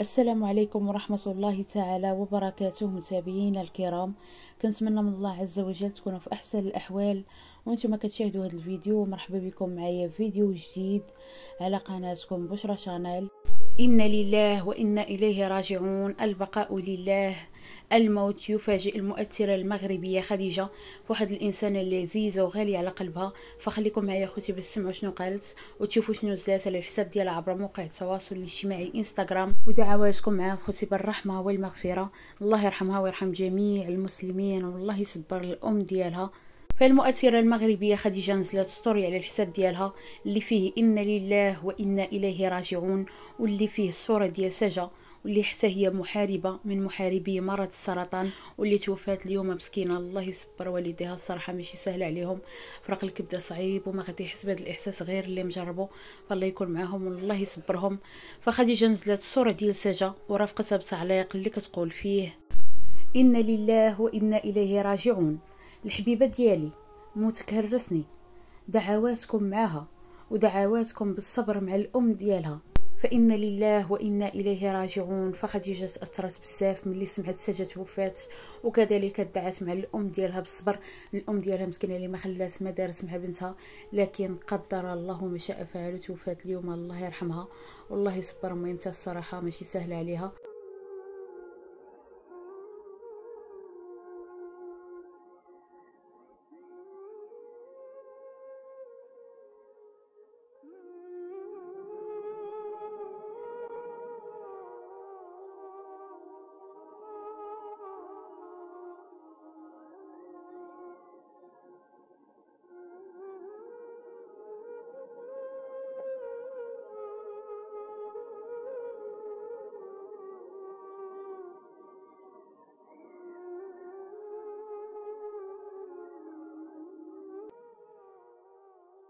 السلام عليكم ورحمة الله تعالى وبركاته متابعينا الكرام. كنتمنى من الله عز وجل تكونوا في أحسن الأحوال. وأنتم كتشاهدوا هذا الفيديو مرحبا بكم معايا في فيديو جديد على قناتكم بشرى شانيل إن لله وإنا إليه راجعون البقاء لله. الموت يفاجئ المؤثرة المغربية خديجة. واحد الإنسانة عزيزة وغالية على قلبها. فخليكم معايا خوتي باش تسمعوا شنو قالت وتشوفوا شنو زات على الحساب ديالها عبر موقع التواصل الاجتماعي إنستغرام. ودعواتكم معاها خوتي بالرحمة والمغفرة. الله يرحمها ويرحم جميع المسلمين. والله يصبر الأم ديالها. فالمؤثرة المغربية خديجة نزلت ستوري على الحساب ديالها اللي فيه إن لله وإنا إليه راجعون واللي فيه الصورة ديال سجا واللي حتى هي محاربة من محاربي مرض السرطان واللي توفات اليوم مسكينة. الله يصبر والديها الصراحة ماشي سهل عليهم. فرق الكبدة صعيب وما غادي يحس بهذا الإحساس غير اللي مجربو فالله يكون معاهم والله يصبرهم. فخديجة نزلت الصورة ديال سجا ورافقتها بتعليق اللي كتقول فيه إن لله وإنا إليه راجعون. الحبيبة ديالي موت كهرسني دعواتكم معها ودعواتكم بالصبر مع الأم ديالها. فإن لله وإنا إليه راجعون. فخديجة تأثرت بزاف ملي سمعت سجا توفات وكذلك دعات مع الأم ديالها بالصبر. الأم ديالها مسكينة اللي ما خلات ما دارت مع بنتها لكن قدر الله ما شاء فعل توفات اليوم. الله يرحمها. والله يصبر ميمتها الصراحة ماشي سهل عليها.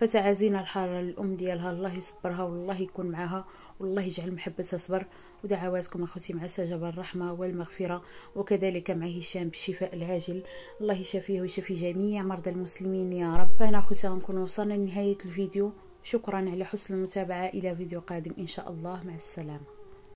فتعازينا الحارة للأم ديالها الله يصبرها والله يكون معها والله يجعل محبتها صبر ودعواتكم أخوتي مع سجب الرحمة والمغفرة. وكذلك مع هشام بالشفاء العاجل. الله يشفيه ويشفي جميع مرضى المسلمين يا رب. فأنا أخوتي غنكون وصلنا لنهاية الفيديو. شكرا على حسن المتابعة. إلى فيديو قادم إن شاء الله. مع السلامة.